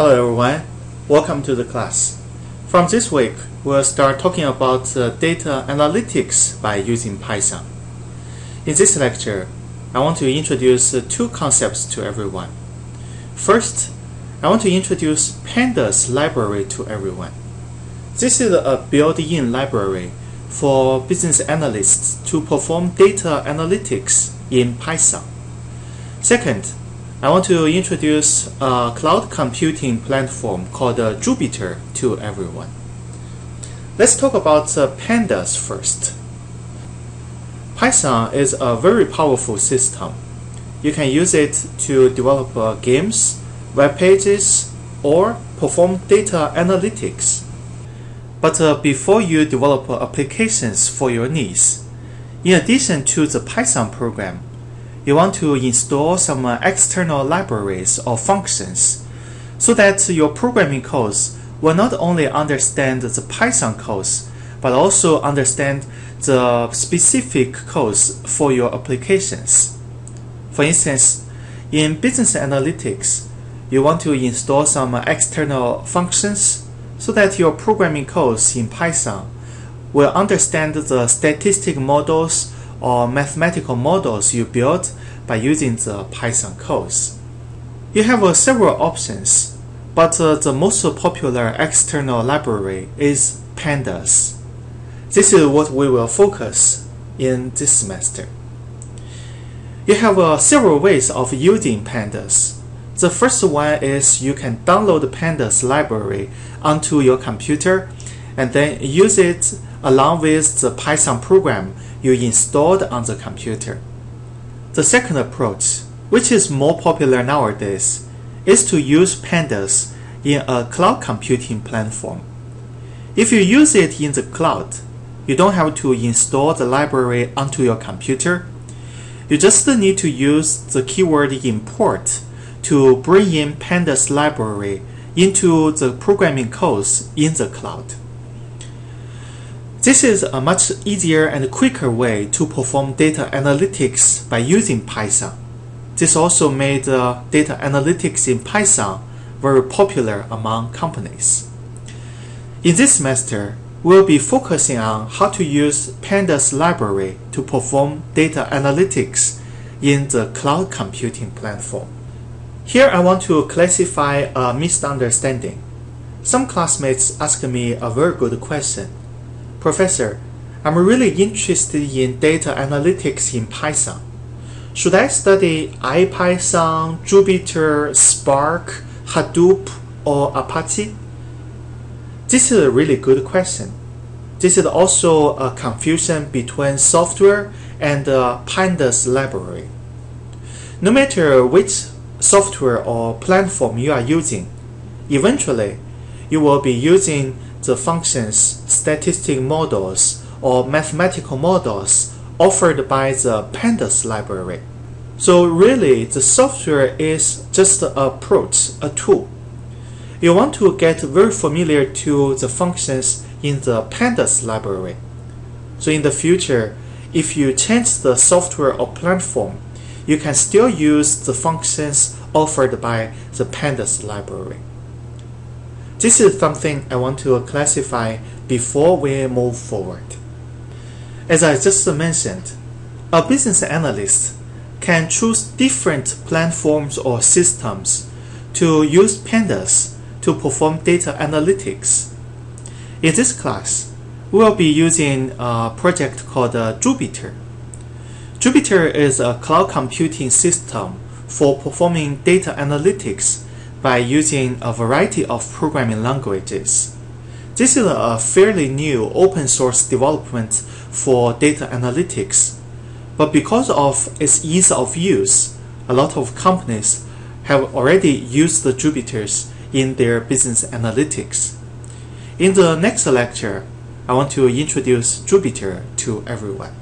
Hello everyone, welcome to the class. From this week, we'll start talking about uh, data analytics by using Python. In this lecture, I want to introduce uh, two concepts to everyone. First, I want to introduce pandas library to everyone. This is a built-in library for business analysts to perform data analytics in Python. Second, I want to introduce a cloud computing platform called uh, Jupyter to everyone. Let's talk about uh, pandas first. Python is a very powerful system. You can use it to develop uh, games, web pages, or perform data analytics. But before you develop applications for your needs, in addition to the Python program, you want to install some uh, external libraries or functions so that your programming codes will not only understand the Python codes, but also understand the specific codes for your applications. For instance, in business analytics, you want to install some external functions so that your programming codes in Python will understand the statistic models or mathematical models you built by using the Python codes. You have uh, several options, but uh, the most popular external library is Pandas. This is what we will focus in this semester. You have uh, several ways of using Pandas. The first one is you can download Pandas library onto your computer and then use it along with the Python program you installed on the computer. The second approach, which is more popular nowadays, is to use Pandas in a cloud computing platform. If you use it in the cloud, you don't have to install the library onto your computer. You just need to use the keyword import to bring in Pandas library into the programming codes in the cloud. This is a much easier and quicker way to perform data analytics by using Python. This also made uh, data analytics in Python very popular among companies. In this semester, we'll be focusing on how to use Pandas library to perform data analytics in the cloud computing platform. Here I want to classify a misunderstanding. Some classmates ask me a very good question. Professor, I'm really interested in data analytics in Python. Should I study IPython, Jupyter, Spark, Hadoop, or Apache? This is a really good question. This is also a confusion between software and the Pandas library. No matter which software or platform you are using, eventually you will be using the functions, statistic models, or mathematical models offered by the Pandas library. So really, the software is just an approach, a tool. You want to get very familiar to the functions in the Pandas library. So in the future, if you change the software or platform, you can still use the functions offered by the Pandas library. This is something I want to classify before we move forward. As I just mentioned, a business analyst can choose different platforms or systems to use pandas to perform data analytics. In this class, we will be using a project called uh, Jupyter. Jupyter is a cloud computing system for performing data analytics by using a variety of programming languages. This is a fairly new open source development for data analytics, but because of its ease of use, a lot of companies have already used the Jupyters in their business analytics. In the next lecture, I want to introduce Jupyter to everyone.